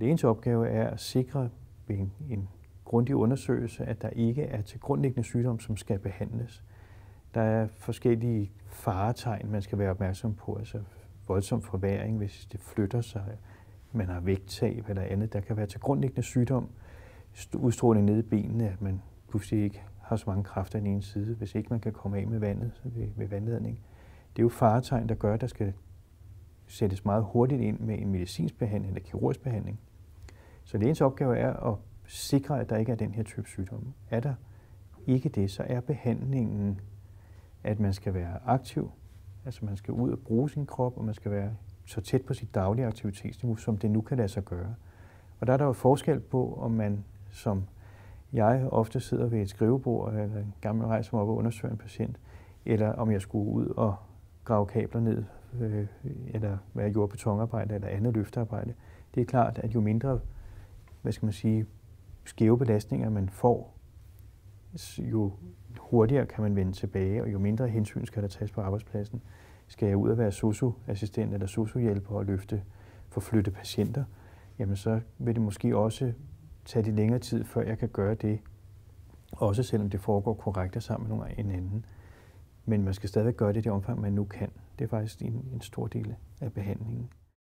Lægens opgave er at sikre en, en grundig undersøgelse, at der ikke er til grundlæggende sygdom, som skal behandles. Der er forskellige faretegn, man skal være opmærksom på, altså voldsom forværing, hvis det flytter sig, man har vægttab eller andet. Der kan være til grundlæggende sygdom, udstråling ned i benene, at man pludselig ikke har så mange kræfter i den ene side, hvis ikke man kan komme af med vandet ved, ved vandladning. Det er jo faretegn, der gør, at der skal sættes meget hurtigt ind med en medicinsk behandling eller kirurgisk behandling. Så det opgave er at sikre, at der ikke er den her type sygdom. Er der ikke det, så er behandlingen, at man skal være aktiv, altså man skal ud og bruge sin krop, og man skal være så tæt på sit daglige aktivitetsniveau, som det nu kan lade sig gøre. Og der er der jo forskel på, om man som jeg ofte sidder ved et skrivebord, eller en gammel rejse mig op og undersøger en patient, eller om jeg skulle ud og grave kabler ned, øh, eller være jordbetonarbejde eller andet løftearbejde. Det er klart, at jo mindre, hvad skal man sige, skæve belastninger man får, jo hurtigere kan man vende tilbage, og jo mindre hensyn skal der tages på arbejdspladsen. Skal jeg ud og være socioassistent eller sociohjælper og løfte, forflytte patienter, jamen så vil det måske også tage det længere tid, før jeg kan gøre det, også selvom det foregår korrekt og sammen med nogen en anden. Men man skal stadig gøre det i det omfang, man nu kan. Det er faktisk en, en stor del af behandlingen.